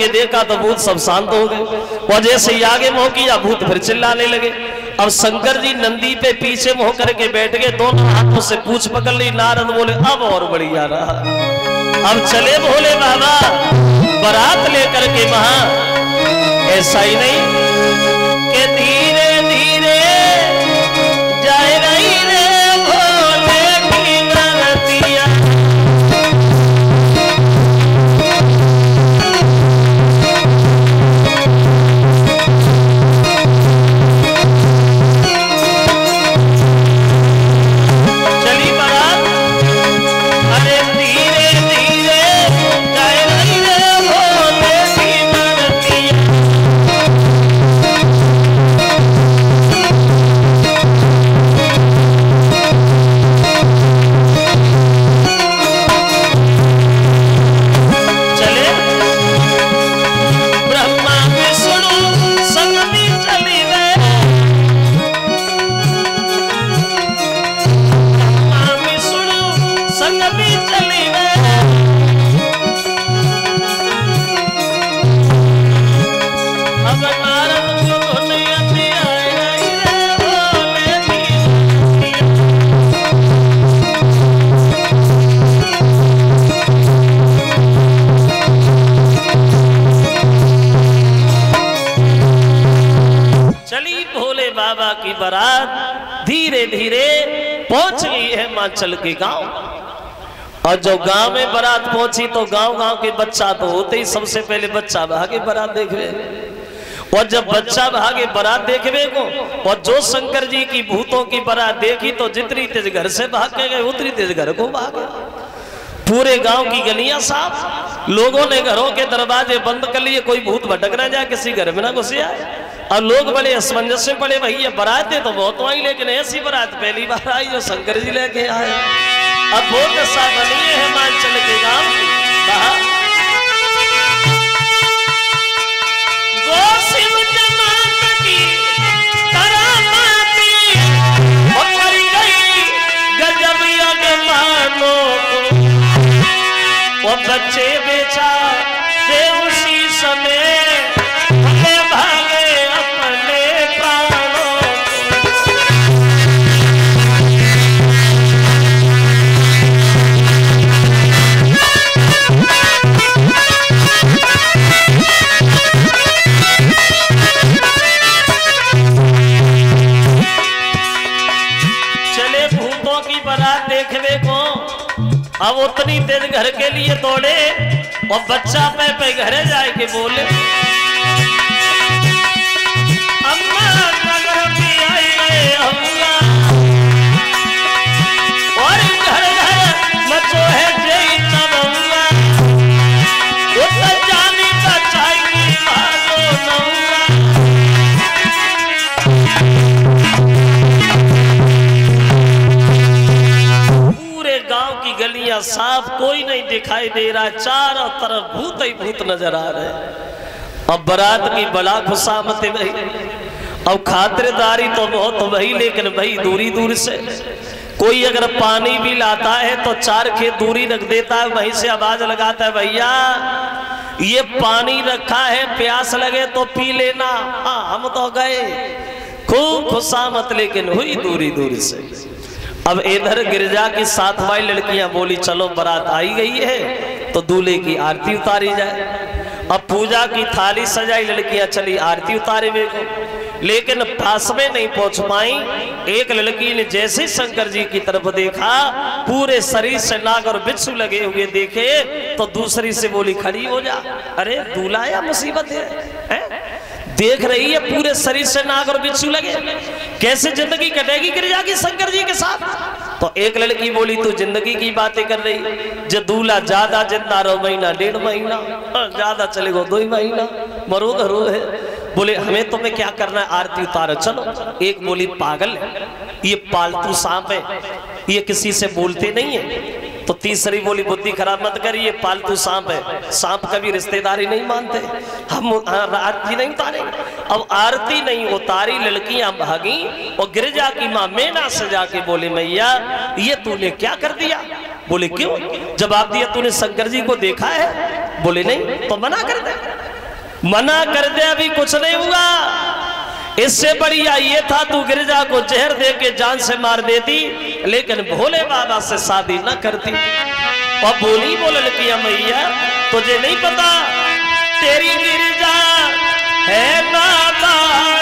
के देखा तो भूत सब शांत हो गए। और जैसे ही आगे मोह किया, भूत फिर चिल्लाने लगे। अब शंकर जी नंदी पे पीछे मोह करके बैठ गए, दोनों हाथों से पूछ पकड़ ली, नारद बोले, अब और बढ़िया रहा। अब चले भोले बाबा, बारात लेकर के वहाँ। ऐसा ही नहीं। बाबा की बारात धीरे धीरे पहुँच गई है मांचल के गाँव। और जो गाँव में बारात पहुँची तो गाँव गाँव के बच्चा तो होते ही सबसे पहले बच्चा भागे बारात देखवे और जब बच्चा भागे बारात देखवे को, और जो शंकर जी की भूतों की बारात देखी तो जितनी तेज घर से भाग के गए, उतनी तेज घर को भागे पूरे गाँव की गलियाँ साफ़। लोगों ने घरों के दरवाजे बंद कर लिए, कोई भूत भटक ना जाए, किसी घर में ना घुसे आए और लोग बड़े असमंजस में पड़े भैया बराते तो बहुत आई, लेकिन ऐसी बारात पहली बार आई जो शंकर जी लेके आए। अब बहुत बनी है गाँव। शिव जमात की करामाती वो कर गई गजब यजमानों को। वो बच्चे बेचा दे उसी समय अब उतनी देर घर के लिए दौड़े और बच्चा पे पे घरे जाए के बोले। की साफ़ कोई नहीं दिखाई दे रहा चारों तरफ़ भूत ही भूत नज़र आ रहे अब बारात की बड़ा खुशामत भाई अब खातिरदारी तो बहुत वही, लेकिन भाई दूरी दूर से। कोई अगर पानी भी लाता है तो चार खेत दूरी रख देता है, वहीं से आवाज़ लगाता है, भैया, ये पानी रखा है, प्यास लगे तो पी लेना। हाँ हम तो गए। खूब खुशामत, लेकिन हुई दूरी दूरी से। अब इधर गिरजा की सात भाई लड़कियाँ बोली चलो बारात आई गई है तो दूल्हे की आरती उतारी जाए। अब पूजा की थाली सजाई लड़कियाँ चली आरती उतारे वे लेकिन पास में नहीं पहुँच पाई। एक लड़की ने जैसे शंकर जी की तरफ़ देखा पूरे शरीर से नाग और बिच्छू लगे हुए देखे तो दूसरी से बोली खड़ी हो जा। अरे दूल्हा या मुसीबत है, है? देख रही है, पूरे शरीर से नाग और बिच्छू लगे। कैसे ज़िंदगी कटेगी गिरजा की शंकर जी के साथ? तो एक लड़की बोली, तू ज़िंदगी की बातें कर रही जो दूल्हा ज़्यादा ज़िंदा रहो महीना, डेढ़ महीना ज़्यादा चलेगा दो ही महीना, मरो धरो है। बोले, हमें तुम्हें क्या करना है? आरती उतारो, चलो। एक बोली, पागल, ये पालतू सांप है, ये किसी से बोलते नहीं है। तो तीसरी बोली, बुद्धि खराब मत करिए, पालतू सांप है। सांप कभी रिश्तेदारी नहीं मानते। हम आरती नहीं उतारे अब आरती नहीं उतारी, लड़कियाँ भागी, और गिरजा की माँ मेना सजा के बोले, मैया, ये तूने क्या कर दिया? बोले, क्यों? जवाब दिया तूने शंकर जी को देखा है? बोले, नहीं तो मना कर दे। मना कर दे, अभी कुछ नहीं हुआ। इससे बढ़िया ये था, तू गिरजा को जहर दे के जान से मार देती, लेकिन भोले बाबा से शादी न करती। और बोली, बोल किया मैया, तुझे नहीं पता, तेरी गिरजा है नादान।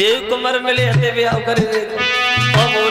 जेव कुमार मिले हते ब्याह करे और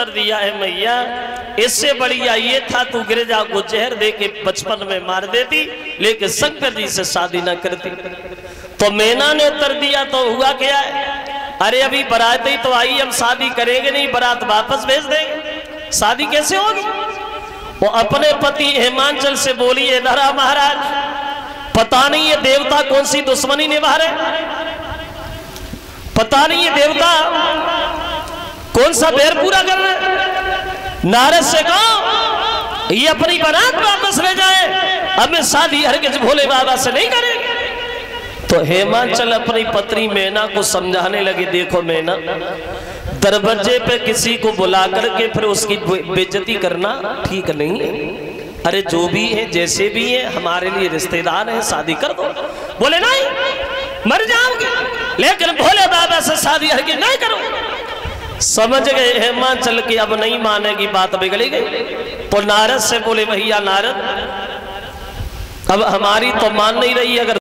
उत्तर दिया है मैया। इससे बढ़िया ये था, तू गिरजा को जहर दे के बचपन में मार देती, लेकिन शंकर जी से शादी न करती। तो मैना ने उत्तर दिया तो हुआ क्या? है अरे अभी बारात ही तो आई, हम शादी करेंगे नहीं, बारात वापस भेज देंगे। शादी कैसे होगी? वो अपने पति हिमांचल से बोली है धरा महाराज, पता नहीं ये देवता कौन सी दुश्मनी निभा रहे पता नहीं ये देवता कौन सा बैर पूरा कर रहे नारद से कहो, ये अपनी बारात वापस ले जाए। अब मैं शादी हरगिज भोले बाबा से नहीं करेंगे तो हेमांचल अपनी पत्नी मैना को समझाने लगे, देखो मैना दरवाजे पे किसी को बुला करके फिर उसकी बे- बेइज्जती करना ठीक नहीं है। अरे जो भी है, जैसे भी है, हमारे लिए रिश्तेदार है, शादी कर दो। बोले, नहीं, मर जाओगे, लेकिन भोले बाबा से शादी हरगिज नहीं करो। समझ गए हेमाचल की, अब नहीं मानेगी बात बिगड़ी गई। तो नारद से बोले, भैया नारद, अब हमारी तो मान नहीं रही, अगर